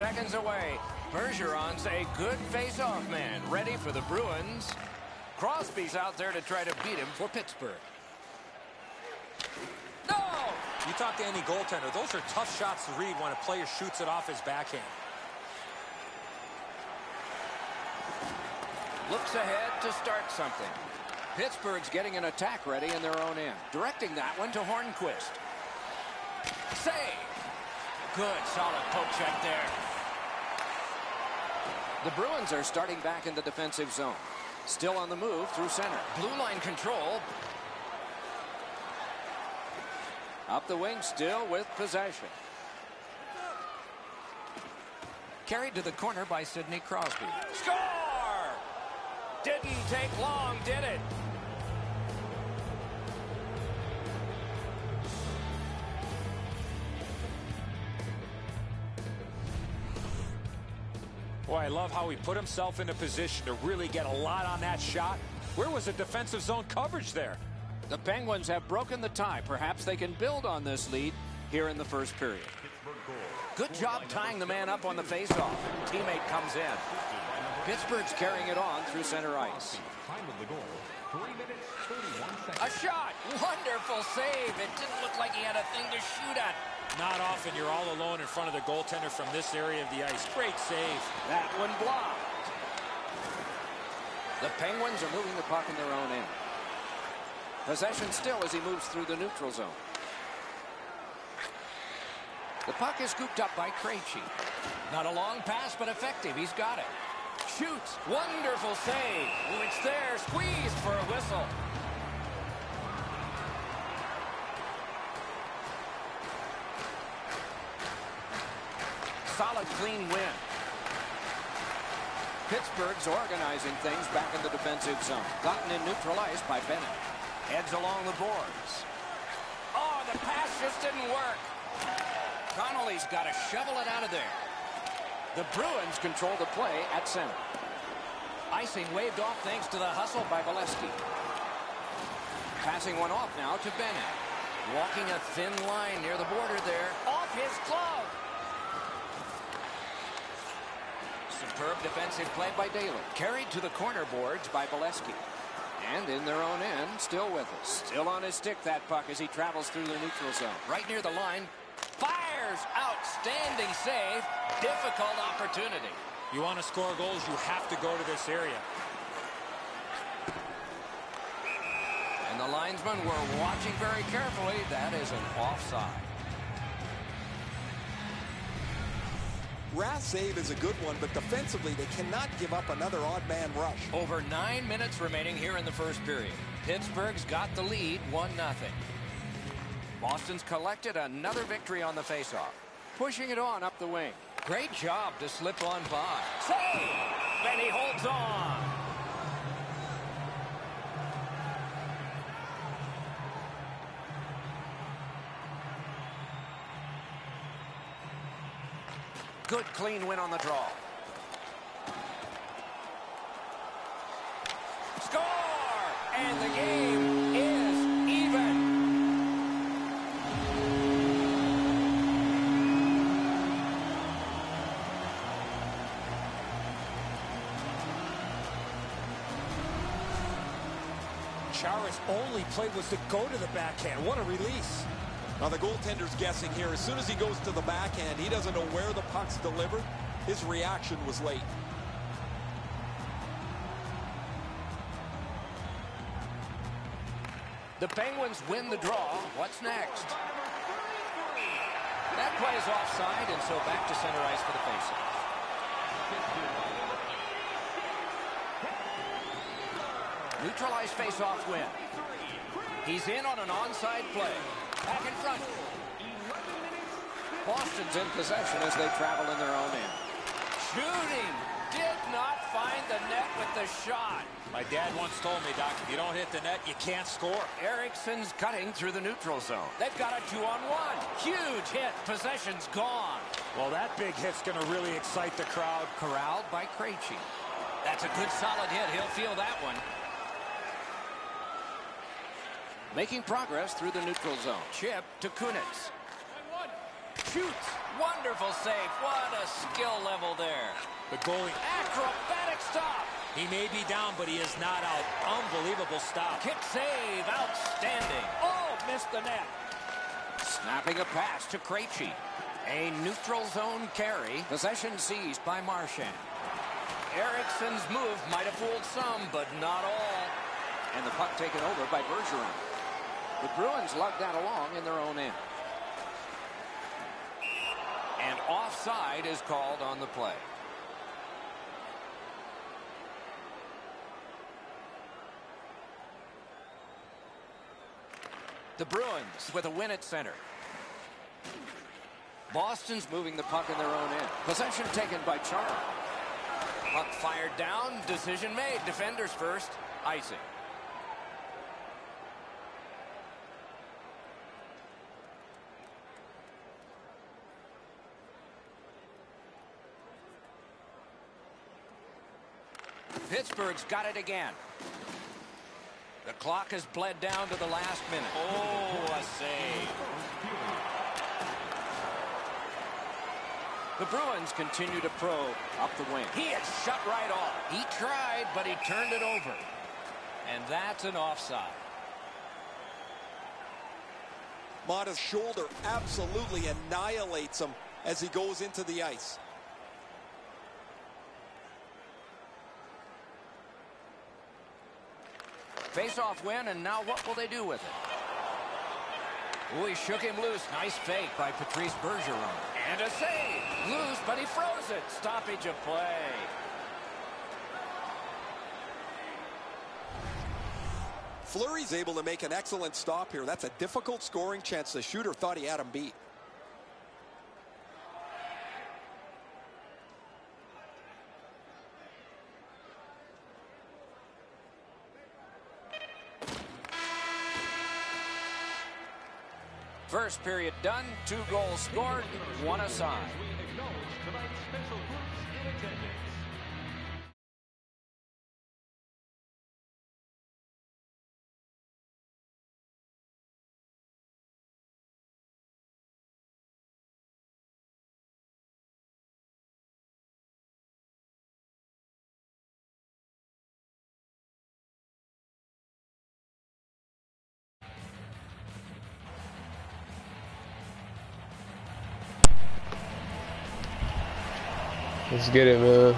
Seconds away. Bergeron's a good face-off man, ready for the Bruins. Crosby's out there to try to beat him for Pittsburgh. No! You talk to any goaltender, those are tough shots to read when a player shoots it off his backhand. Looks ahead to start something. Pittsburgh's getting an attack ready in their own end. Directing that one to Hornqvist. Save! Good, solid poke check there. The Bruins are starting back in the defensive zone. Still on the move through center. Blue line control. Up the wing still with possession. Carried to the corner by Sidney Crosby. Score! Didn't take long, did it? Boy, I love how he put himself in a position to really get a lot on that shot. Where was the defensive zone coverage there? The Penguins have broken the tie. Perhaps they can build on this lead here in the first period. Good job tying the man up on the faceoff. Teammate comes in. Pittsburgh's carrying it on through center ice. A shot. Wonderful save. It didn't look like he had a thing to shoot at. Not often you're all alone in front of the goaltender from this area of the ice. Great save. That one blocked. The Penguins are moving the puck in their own end. Possession still as he moves through the neutral zone. The puck is scooped up by Krejci. Not a long pass, but effective. He's got it. Shoots. Wonderful save. It's there. Squeezed for a whistle. Solid, clean win. Pittsburgh's organizing things back in the defensive zone. Gotten in neutralized by Bennett. Heads along the boards. Oh, the pass just didn't work. Connolly's got to shovel it out of there. The Bruins control the play at center. Icing waved off thanks to the hustle by Valesky. Passing one off now to Bennett. Walking a thin line near the border there. Off his glove. Superb defensive play by Daley. Carried to the corner boards by Valesky. And in their own end, still with us. Still on his stick, that puck, as he travels through the neutral zone. Right near the line. Fires! Outstanding save. Difficult opportunity. You want to score goals, you have to go to this area. And the linesmen were watching very carefully. That is an offside. Rath's save is a good one, but defensively they cannot give up another odd man rush. Over nine minutes remaining here in the first period. Pittsburgh's got the lead, 1-0. Boston's collected another victory on the faceoff. Pushing it on up the wing. Great job to slip on by. Save! And he holds on. Good clean win on the draw. Score! And the game play was to go to the backhand. What a release. Now the goaltender's guessing here. As soon as he goes to the backhand, he doesn't know where the puck's delivered. His reaction was late. The Penguins win the draw. What's next? That play is offside, and so back to center ice for the faceoff. Neutralized faceoff win. He's in on an onside play. Back in front. Boston's in possession as they travel in their own end. Shooting. Did not find the net with the shot. My dad once told me, Doc, if you don't hit the net, you can't score. Eriksson's cutting through the neutral zone. They've got a two-on-one. Huge hit. Possession's gone. Well, that big hit's going to really excite the crowd. Corralled by Krejci. That's a good solid hit. He'll feel that one. Making progress through the neutral zone. Chip to Kunitz. Shoots. Wonderful save. What a skill level there. The goalie, Acrobatic stop. he may be down, but he is not out. Unbelievable stop. Kick save. Outstanding. Oh, missed the net. Snapping a pass to Krejci. A neutral zone carry. Possession seized by Marchand. Eriksson's move might have fooled some, but not all. And the puck taken over by Bergeron. The Bruins lug that along in their own end. And offside is called on the play. The Bruins with a win at center. Boston's moving the puck in their own end. Possession taken by Chara. Puck fired down. Decision made. Defenders first. Icing. Pittsburgh's got it again. The clock has bled down to the last minute. Oh, a save. The Bruins continue to probe up the wing. He had shut right off. He tried, but he turned it over. And that's an offside. Mata's shoulder absolutely annihilates him as he goes into the ice. Face-off win, and now what will they do with it? Oh, he shook him loose. Nice fake by Patrice Bergeron. And a save. Loose, but he froze it. Stoppage of play. Fleury's able to make an excellent stop here. That's a difficult scoring chance. The shooter thought he had him beat. First period done. Two goals scored. One aside. Let's get it, man.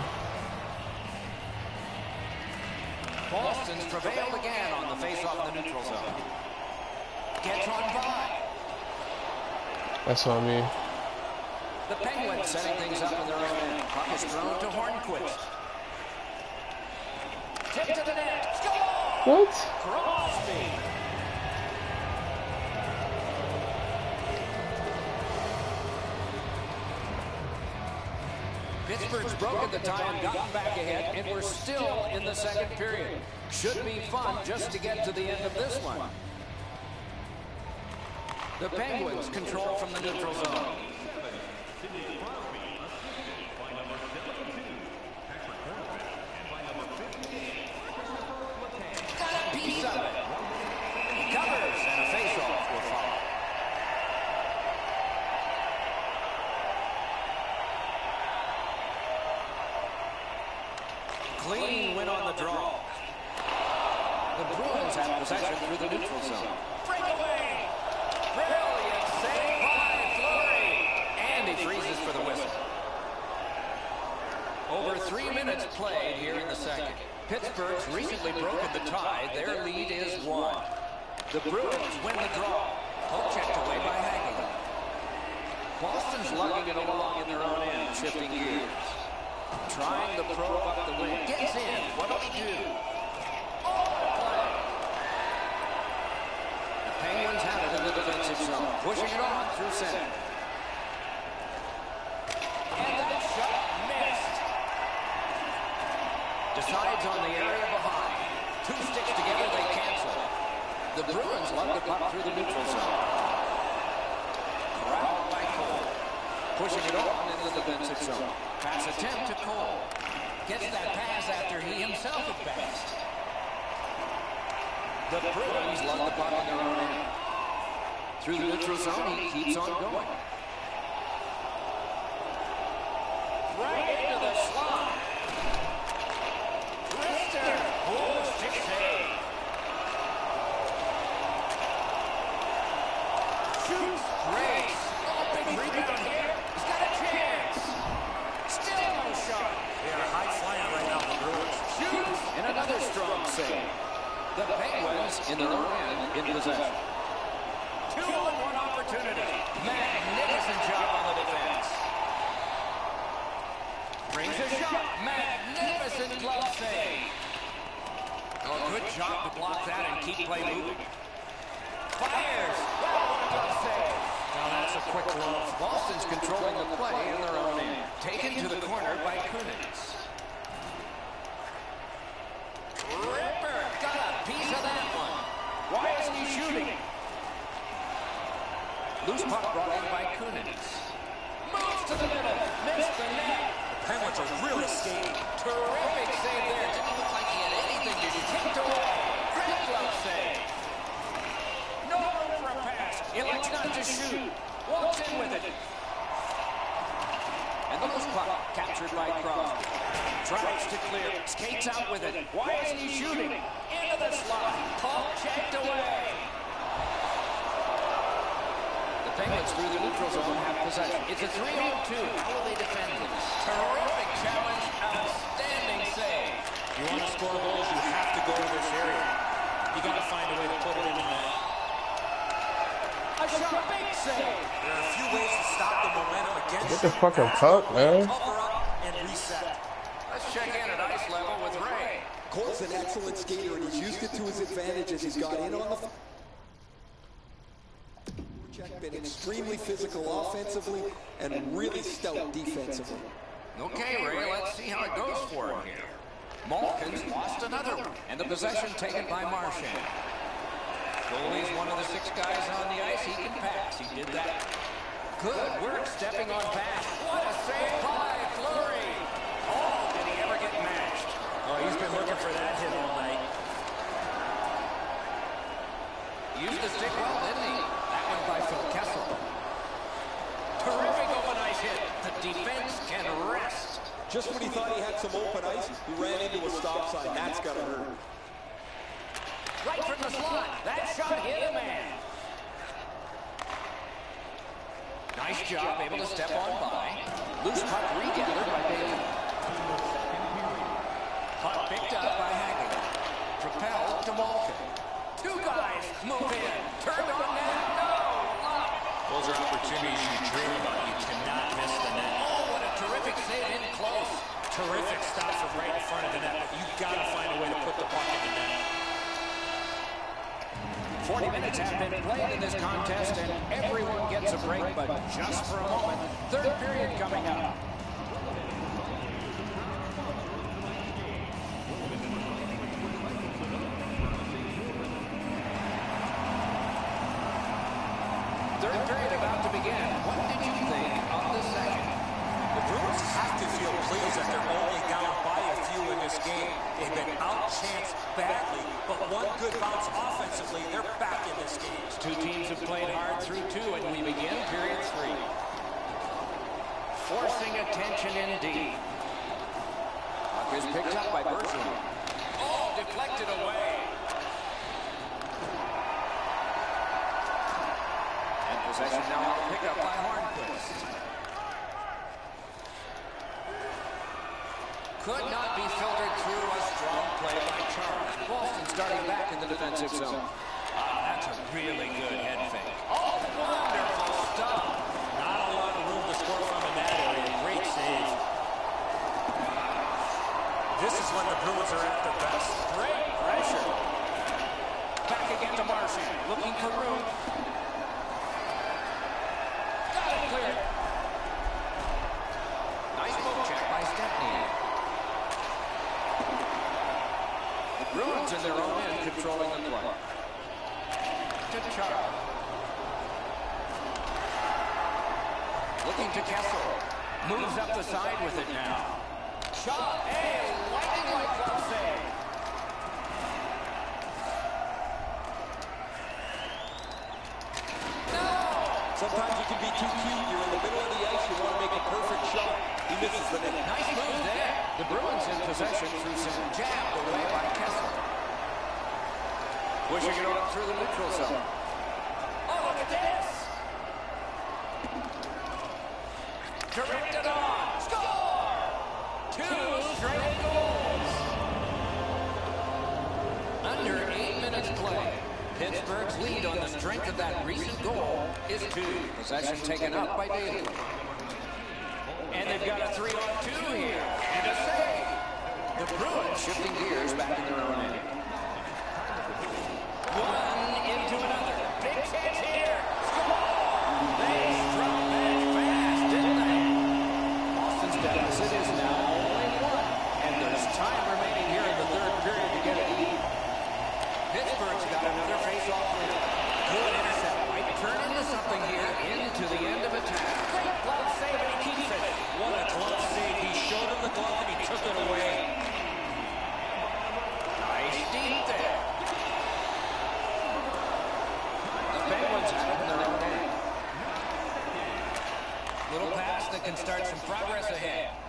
Boston's prevailed again on the face-off in the neutral zone. Gets on by. That's what I mean. The Penguins setting things up in their own end. Puck is thrown to Hornqvist. Tip to the net. Score! What? Crosby. Pittsburgh's broken the tie and gotten back ahead, and we're still in the second period. Should be fun just to get to the end of this one. The Penguins control from the neutral zone. Got a piece of it. He covers, and a face-off will follow. Clean win on the draw. The Bruins possession through the neutral zone. Breakaway! Brilliant save by Fleury. And he freezes for the whistle. Over three minutes played here in the second. Pittsburgh's recently broken the tie. Their lead is one. The Bruins win the draw. Poke checked away by Hagelin. Boston's lugging it along in their own end, shifting gears. Trying to probe up the wing. Gets in. What'll he do? The Penguins have it in the. Pushing it on through center. And that shot missed. Decides on the area behind. Two sticks together, they cancel. The Bruins lug the puck through the neutral zone. Corralled by Cole. Pushing it on into the defensive zone. Pass attempt to Cole. Gets that pass after he himself had passed. The Bruins lug the puck on their own end. Through the neutral zone, he keeps on going. their own end in possession. Two on one opportunity. Magnificent job on the defense. Brings a shot. Magnificent glove save. Job to block that and keep play moving. Fires. Now that's a quick glove. Boston's controlling the play in their own end. Taken to the corner by Kunitz. Ripper got a piece of that one. Why isn't he shooting? Loose puck brought in by Kunitz. Moves to the middle. Missed the net. Penguins are really skating. Terrific save there. Didn't look like he had anything to do. Kicked away. Great glove save. No room for a pass. Elects not to shoot. Walks in with it. And the loose puck captured by Crosby. Tries to clear. Skates out with it. Why isn't he shooting? Into the slot. Puck checked away. The Penguins through the neutral zone have possession. It's a 3-on-2. How will they defend this? Terrific challenge. Outstanding save. You want to score goals, you have to go to this area. You got to find a way to put it in the net. A shot. Big save. There are a few ways to stop the momentum against Get the you. fucking puck, man. Cover up and reset. Let's check in at ice level with Ray. Cole's an excellent skater, and he's used it to his advantage as he's got in on the check, been extremely physical offensively and really stout defensively. Okay, Ray, let's see how it goes for him here. Malkin's lost another one, and the possession taken by Marchand. Goalie's one of the six guys on the ice. He can pass. He did that. Good work stepping on back. What a save by Fleury. Oh, did he ever get matched? Oh, he's been looking for that hit all night. Used the stick well, didn't he? That one by Phil Kessel. Terrific open ice hit. The defense can rest. Just when he thought he had some open ice, he ran into a stop sign. That's got to hurt. Right from the slot. That shot hit a man. Nice job, able to step on by. Loose puck regathered by Bailey. Puck picked up by Haggerty. Propelled to Malkin. Two guys move in. Turned on net. No! Those are opportunities you dream about. Terrific stop from right in front of the net, but you got to find a way to put the puck in the net. 40 minutes have been played in this contest, and everyone gets a break, but just for a moment. Third period coming up. Picked up by Bergeron. Oh, deflected away. And possession now on the pickup by Hornqvist. Could not be filtered through a strong play by Charles. Boston starting back in the defensive zone. Ah, that's a really good head fake. Oh, wonderful stuff. Not a lot of room to score from in that area. Great save. This is when the Bruins are at their best. Great pressure. Back again to Marchand. Looking for room. Got it clear. Nice poke check by Stepney. The Bruins in their own end controlling the play. To Charles. Looking to Kessel. Moves up the side with it now. Shot. Hey, lightning like save. Sometimes you can be too cute. You're in the middle of the ice. You want to make a perfect shot. He misses the net. Nice move there. The Bruins in possession through some jabbed away by Kessel. Pushing it up through the neutral zone. strength of that recent goal is two. Possession taken up by Daley. And they've got a three-on-two here. And a save. The Bruins shifting gears back in their own end. can start some progress ahead.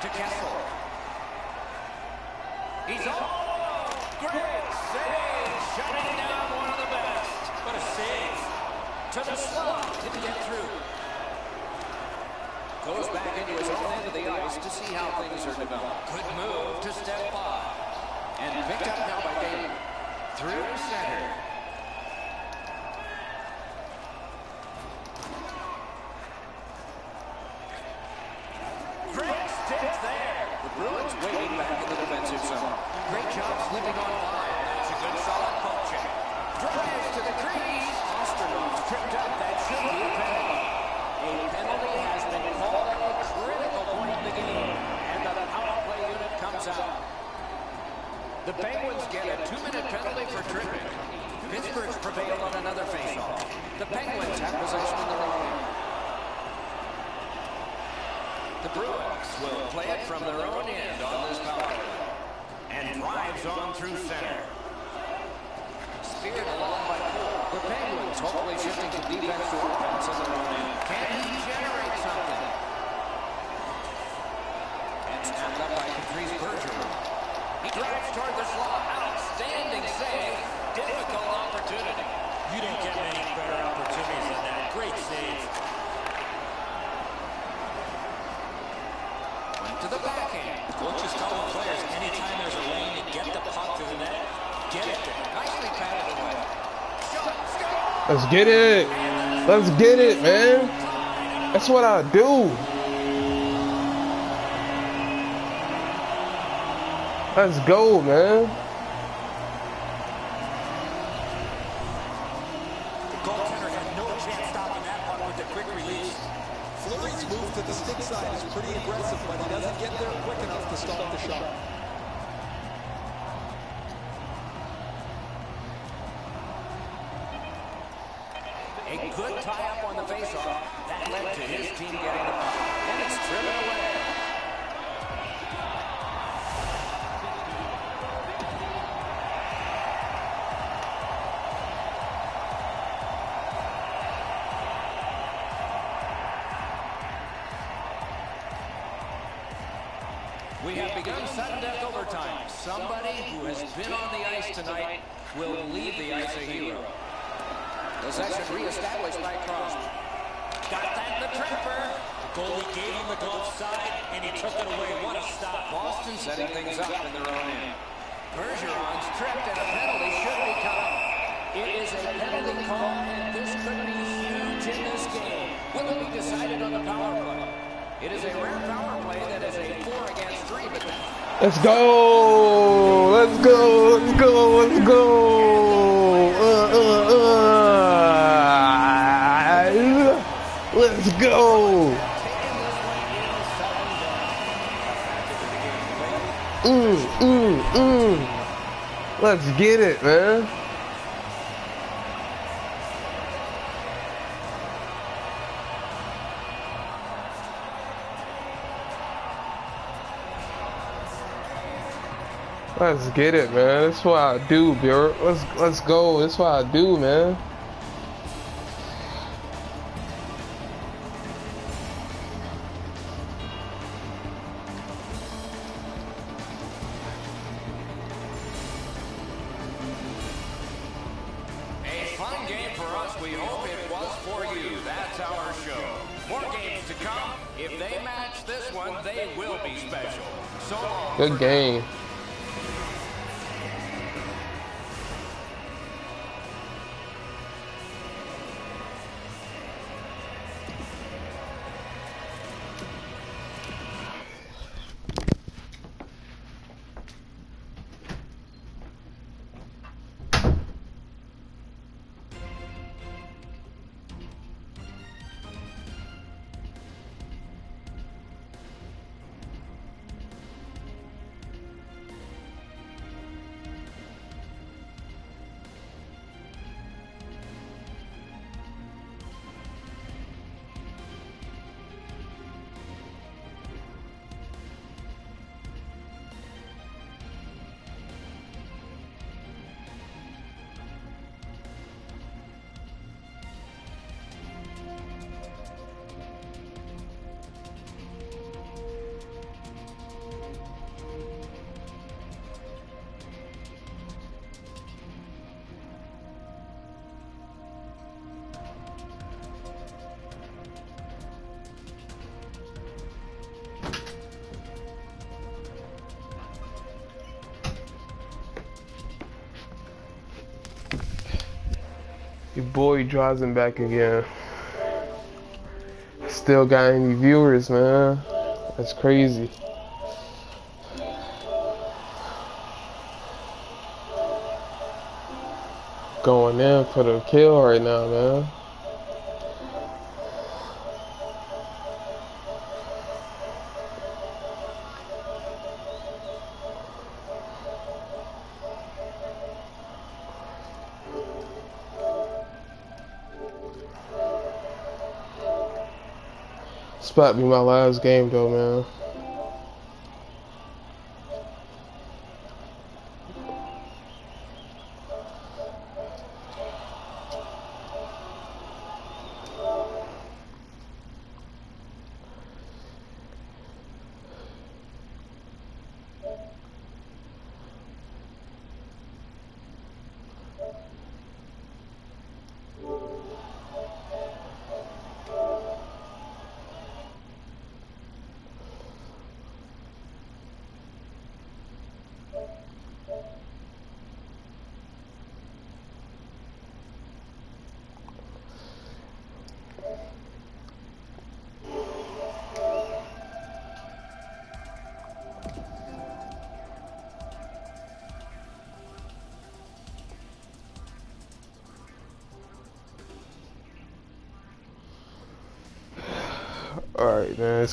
to Kessel. He's all great save, shutting down one of the best. But a save to the slot didn't get through. Goes back into his own end of the ice to see how things are developed. Good move to step five, And picked up now by Bailey. Through center. Let's get it. Let's get it, man. That's what I do. Let's go, man. It is a rare power play that is a four against three, Let's go! Let's go! Let's go! Let's go! Uh, uh, uh. Let's go! Mm, mm, mm. Let's get it, man. Let's get it, man. That's what I do, bro. Let's let's go. That's what I do, man. A fun Your boy drives him back again. Still got any viewers, man. That's crazy. Going in for the kill right now, man. This about be my last game, though, man.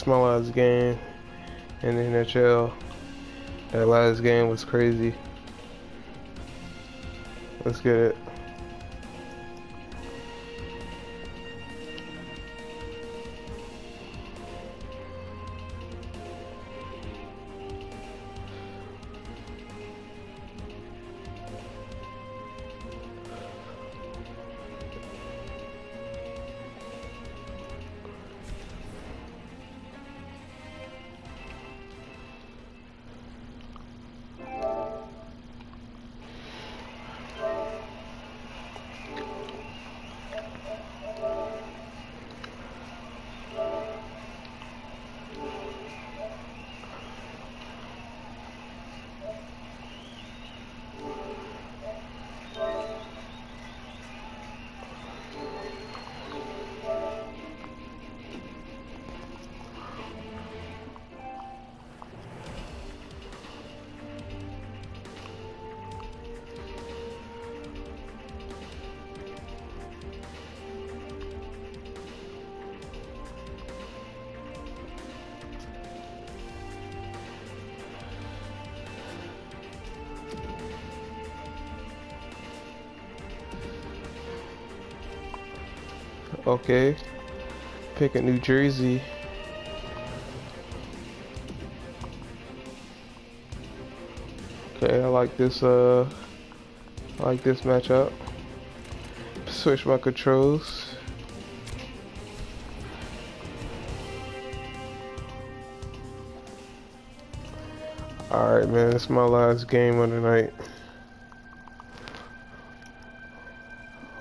My last game in the NHL. That last game was crazy. Let's get it. Okay. Pick a New Jersey. Okay, I like this uh I like this matchup. Switch my controls. Alright man, it's my last game of the night.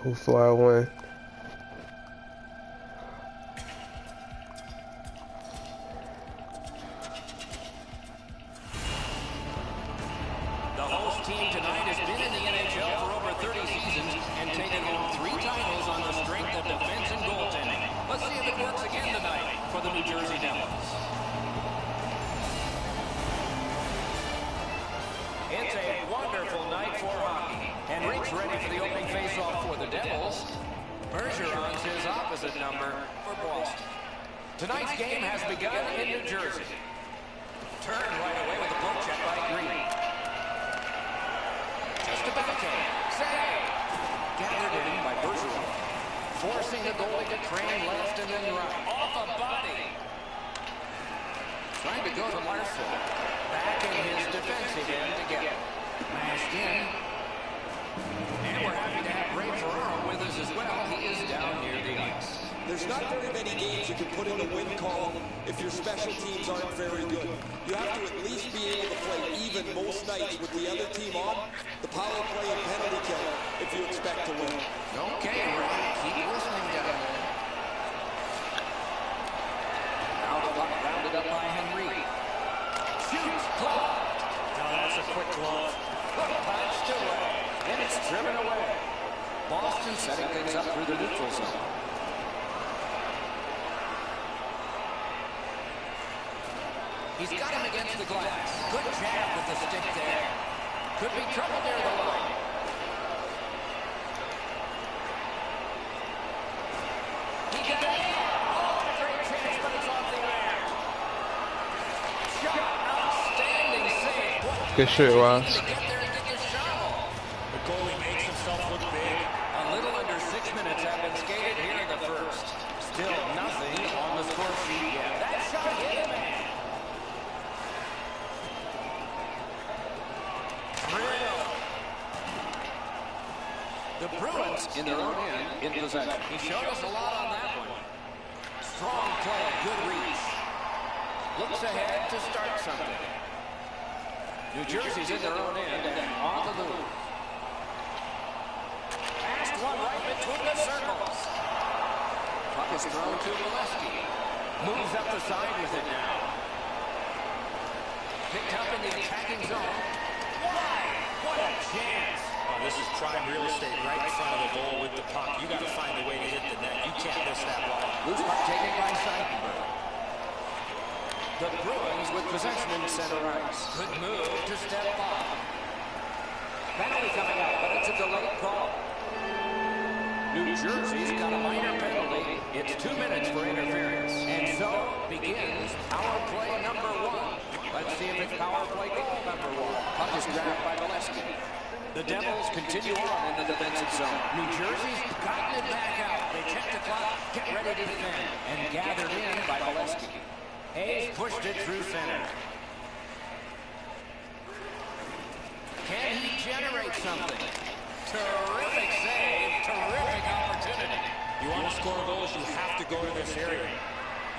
Hopefully I win. Save. What Good shit, Ross. to get there and get the shovel. The goalie makes himself look big. A little under six minutes have been skated here in the first. Still nothing on the score sheet yet. That shot hit a man. Drill. The Bruins in their own end in possession. He showed us a lot on that one. Strong play, good reach. Looks ahead to start something. New Jersey's in their own end and on the move. Fast one right between the circles. Puck is thrown to Molesky. Moves up the side with it now. Picked up in the attacking zone. Wide. What a chance. Oh, this is prime real estate right in front of the goal with the puck. You got to find a way to hit the net. You can't miss that ball. Loose puck taken by Seidenberg. The Bruins with possession in center ice. Good move to step off. Penalty coming out, but it's a delayed call. New Jersey's got a minor penalty. It's two minutes for interference. And so begins power play number one. Let's see if it's power play goal number one. Puck is grabbed by Molesky. The Devils continue on in the defensive zone. New Jersey's gotten it back out. They check the clock, get ready to defend, and gathered in by Molesky. Hayes pushed it through center. Can he generate something? Terrific save, terrific opportunity. You want to score goals, you have to go to this area.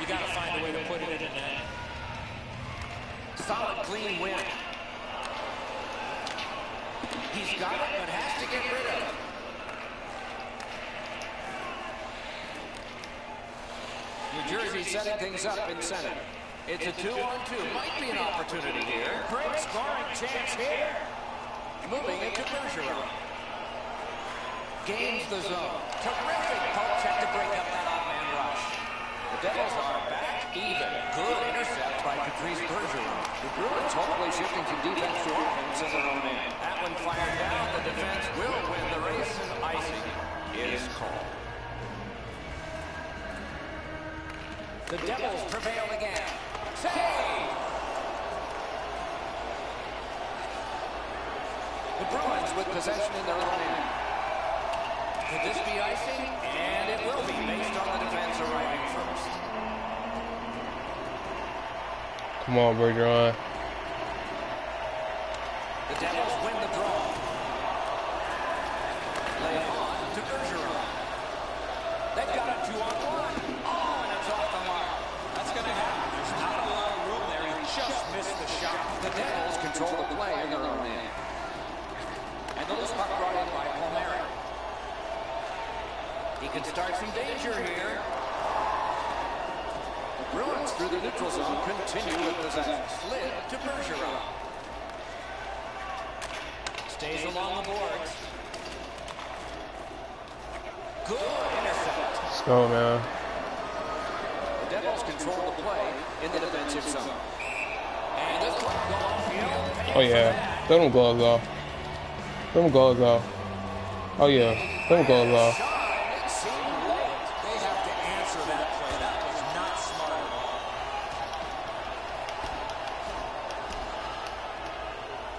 You got to find a way to put it in the net. Solid, clean win. He's got it, but has to get rid of it. New Jersey setting things up in center. It's a two-on-two. Might be an opportunity here. Great scoring chance here. Moving into Bergeron. Gains the zone. Terrific poke check to break up that off-man rush. The Devils are back even. Good intercept by Patrice Bergeron. The Bruins hopefully shifting from defense to offense their own end. That one fired down. The defense will win the race, icing is called. The Devils prevail again. Save! The Bruins with possession in their own end. Could this be icing? And it will be based on the defense arriving first. Come on, Bergeron. The Devils win the draw. On to Bergeron. They've got a two-on-one. Oh, and it's off the mark. That's going to happen. There's not a lot of room there. He just missed the shot. The Devils control the play in their own end. And the loose puck brought in by Palmieri. He can start some danger here. Through the neutral zone continue with possession. Slid to Bergeron. Stays along the boards. Good intercept. Let's go, man. The Devils control the play in the defensive zone. And this one go Oh, yeah. Throw them gloves off. Throw them gloves off. Oh, yeah. Throw them gloves off. It seemed late. They have to answer that play. That was not smart at all.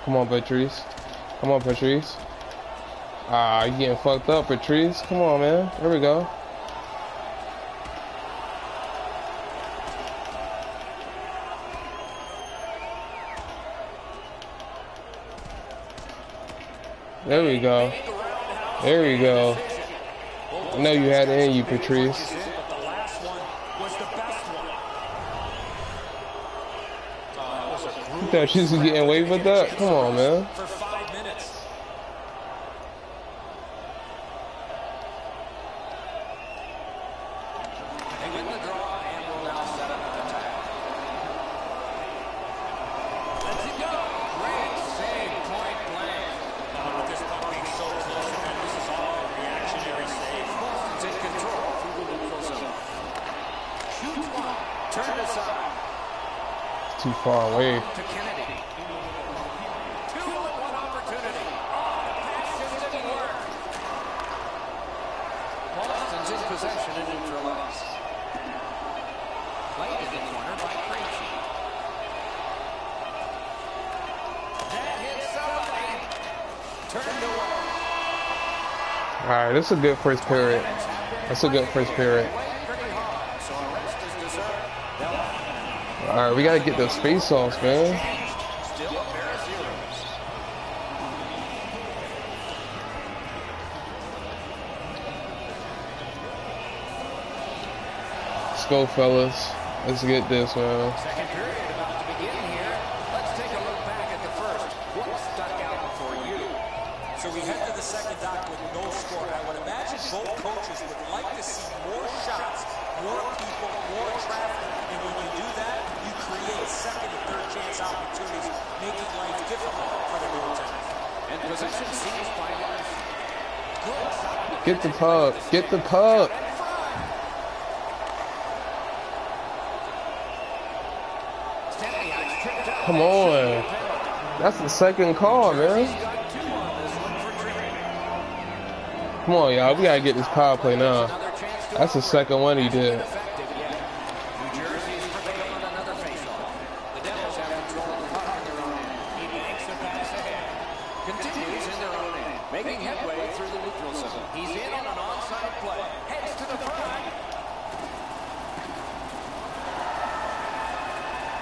Come on, Patrice. Come on, Patrice. Ah, you getting fucked up, Patrice. Come on, man. There we go. There we go. There we go. I know you had it in you, Patrice. But the last one was the best one. Oh, that was a You thought you was getting away with that? Come on, man. for five minutes. They win the draw and will now set up an attack. Let's it go. Great save, point blank. Uh, with this puck being so close, and this is all a reactionary save. Boston's in control through the neutral zone. Shoots one. Turned aside Too far away. to Kennedy. Two and one opportunity. Oh, the pass just didn't work. Boston's in possession and neutralized. Played in the corner by Krejci. That hits somebody. Turned away. Is a good first period. That's a good first period. All right, we gotta get those face offs, man. Let's go, fellas. Let's get this, man. Second period about to begin here. Let's take a look back at the first. What stuck out for you? So we head to the second dock with no score. I would imagine both coaches would like to see more shots, more people, more traffic. And when you do that, you create second and third chance opportunities, making life difficult for the goaltenders. And possession seized by Lars. Good side. Get the puck. Get the puck. Come on. That's the second call, man. Come on, y'all. We gotta get this power play now. That's the second one he did. effective yet. New Jersey's prevailed on another faceoff. The Devils have control of the puck in their own end. He makes the pass ahead. Continues in their own end, making headway through the neutral zone. He's in on an onside play. Heads to the front.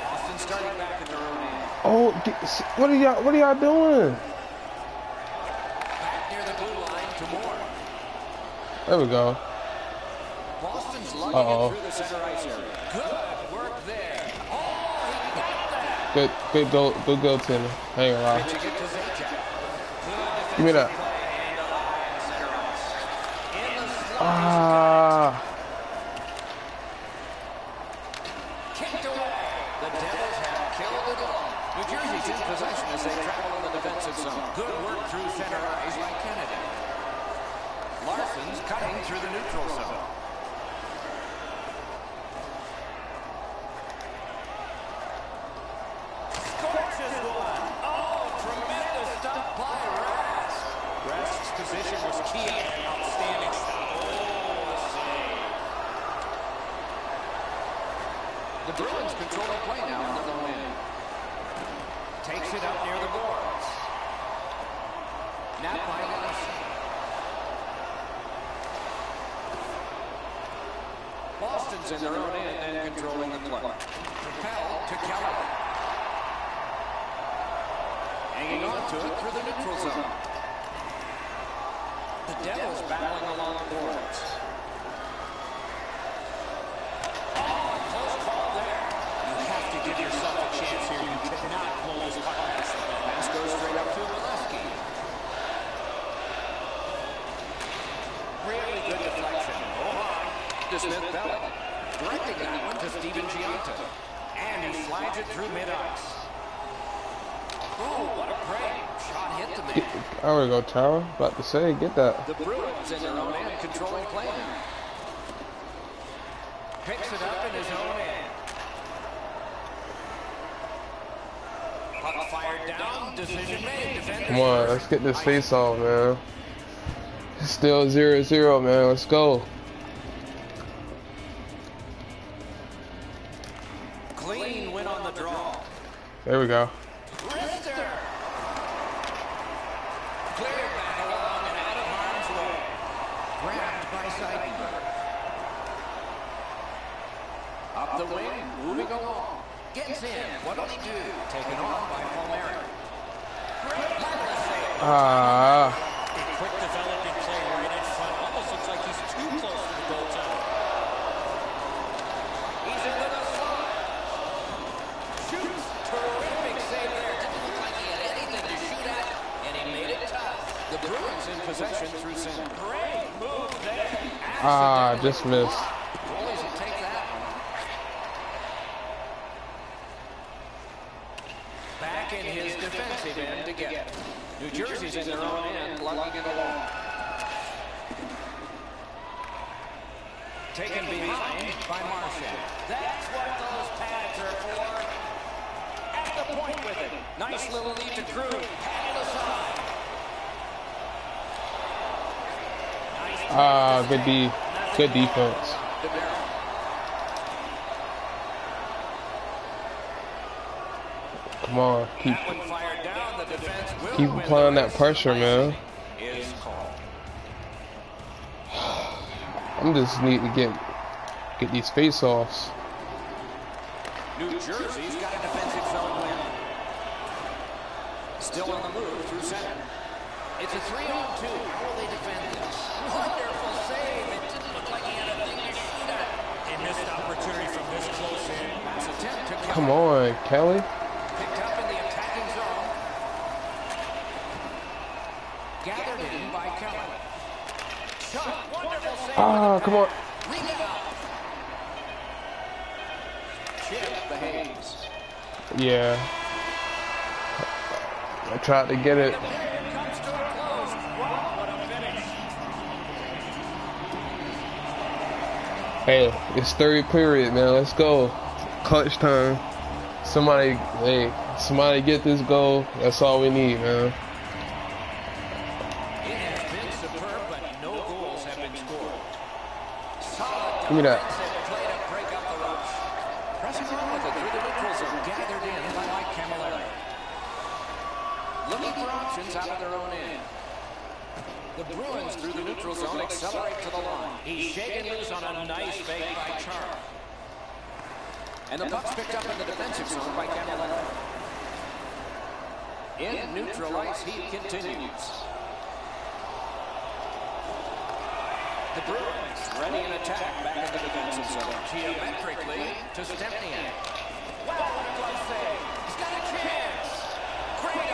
Boston starting back in their own end. Oh, d- what are y'all? What are y'all doing? Back near the blue line to Moore. There we go. Boston's lugging Uh-oh. it through the center ice area. Good work there. Oh, he got that. Good, good go, good go, Timmy. I ain't gonna lie. Pitching it to Zajac. Give me that. And Smith Pellet. Directing that one to Steven And he slides it through mid-ice. Oh, what a prank. Shot hit the man. Go tower. About to say, get that. The Bruins in their own end controlling play. Picks it up in his own end. Come on, let's get this face off, man. Still 0-0, man. Let's go. There we go. Missed. Back in his defensive end to get. New Jersey's in their own end, lugging it along. Taken behind by Marshall. That's what those pads are for. At the point with it. Nice little lead to Krug. Aside. Ah, good D. Good defense. Come on, keep keep applying that pressure, man. I'm just need to get get these face-offs. New Jersey's Come on, Kelly. Picked up in the attacking zone. Gathered in by Kelly. Shot, wonderful ah, save. Ah, come on. Yeah. I tried to get it. Hey, it's third period, man. Let's go clutch time. Somebody, hey, somebody get this goal. That's all we need, man. Give me that.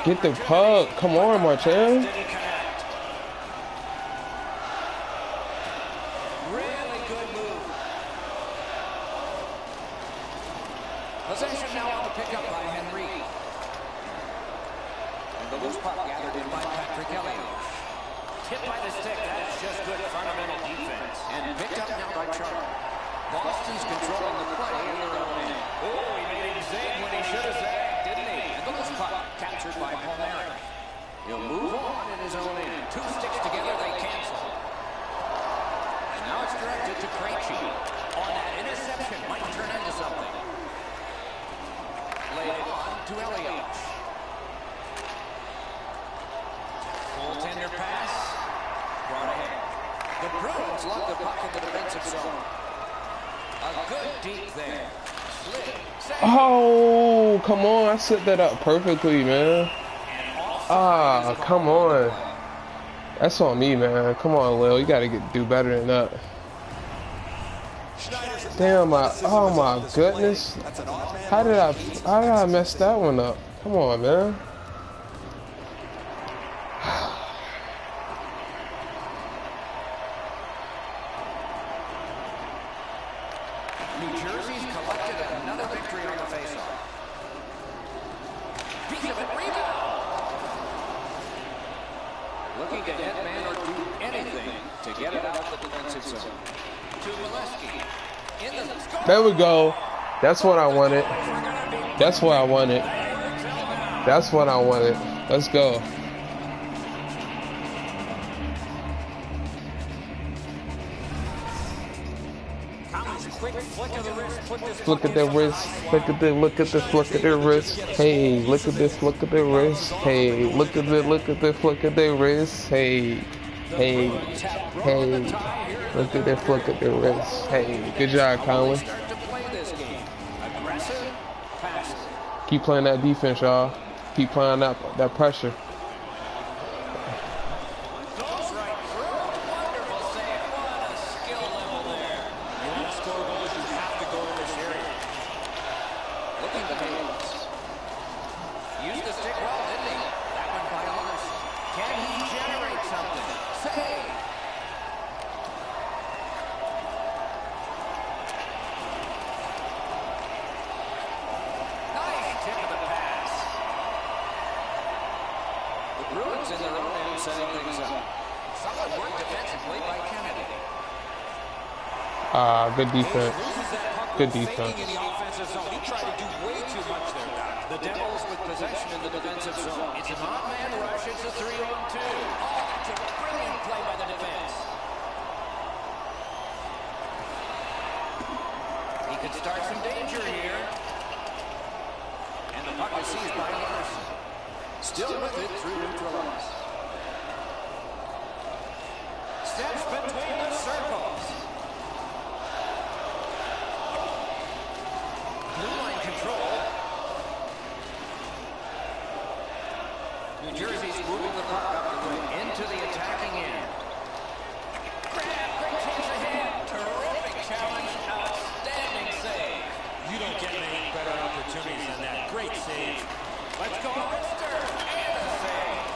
Get the puck. Come on, Martell. Set that up perfectly, man. Ah, come on. That's on me, man. Come on, Lil. You gotta get do better than that. Damn, my, oh my goodness. How did I, how did I mess that one up? Come on, man. New Jersey's collected another victory on the faceoff. Piece of it, rebound. Looking to hit man or do anything to get it out of the defensive zone. To Molesky. In the score. There we go. That's what I wanted. That's what I wanted. That's what I wanted. Let's go. Collins, quick flick the wrist, Look at wrist. Look at this. look at the flick of the wrist. Hey, look at this look at the wrist. Hey, look at the look at the flick of the wrist. Hey, hey, hey. Look at the flick of the wrist. Hey, good job, Conley. Start to play this game. Aggressive, passive. Keep playing that defense, y'all. Keep playing that that pressure. Goes right through. Wonderful save. What a skill level there. You want to score goals, you have to go to this area. Looking to Hayes. Used the stick well, didn't he? That one by Larsson. Can he generate something? Save. Nice tip of the pass. The Bruins in their own end setting things up. Solid work defensively by Kennedy. Ah, good defense. Loses that puck Good defense. the offensive zone. He tried to do way too much there, The Devils with possession in the defensive zone. It's an odd-man rush. It's a three-on-two. Oh, that's a brilliant play by the defense. He could start some danger here. And the puck is seized by Larsson. Still with it through neutral ice. Steps between the circles. Blue line control. New Jersey's moving the puck up the wing into the attacking end. Grab, great chance ahead. Terrific challenge, outstanding save. You don't get many better opportunities than that. Great save. Let's go, Webster, and a save.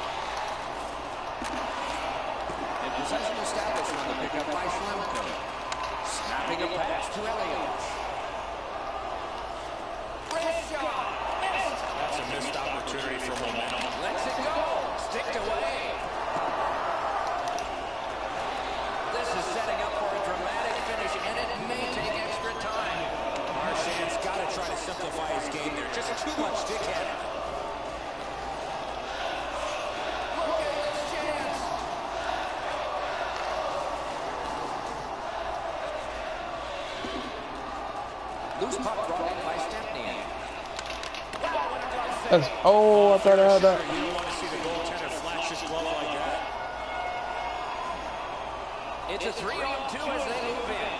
And possession established on the pickup by Schlemko. Snapping a pass to Elliott. Wrist shot, missed. That's a missed opportunity for momentum. Lets it go. Sticked away. This is setting up for a dramatic finish, and it may take extra time. Marchand's got to try to simplify his game there. Just too much dickhead at this chance. Loose puck brought in by Stempniak. That's, oh, I thought I had that. Don't. It's a three-on-two as they move in.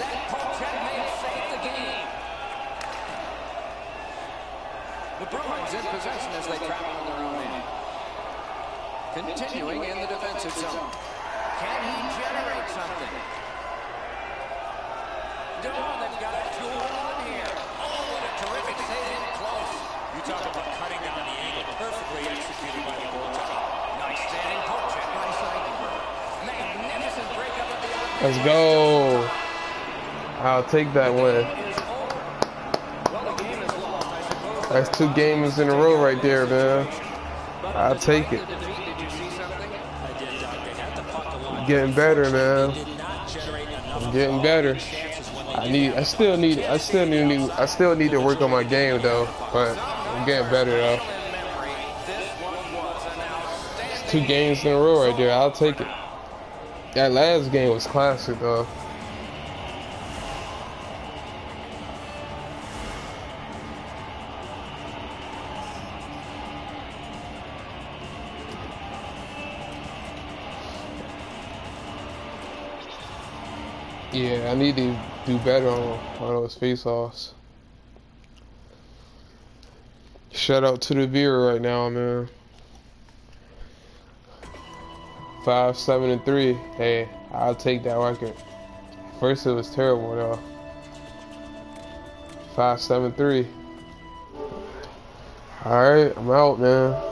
That poke may saved the game. The Bruins in possession as they travel on their own end. Continuing in the defensive zone. Can he generate something? Dawn, they've got a two-on-one here. Oh, what a terrific save in close. You talk about cutting down the angle. Perfectly executed by the goaltender. Nice standing poke check by Seidenberg. Magnificent breakup of the offense. Let's go. I'll take that win. That's two games in a row right there, man. I'll take it. The defeat, did you see something? I did, Doc. They had the puck a lot. Getting better, man. I'm getting better. I need. I still need. I still need. I still need to work on my game though. But I'm getting better though. Outstanding Two games in a row right there. I'll take it. That last game was classic though. Yeah, I need to do better on, on those face-offs. Shout out to the viewer right now, man. Five, seven, and three. Hey, I'll take that record. First it was terrible though. Five, seven, three. Alright, I'm out, man.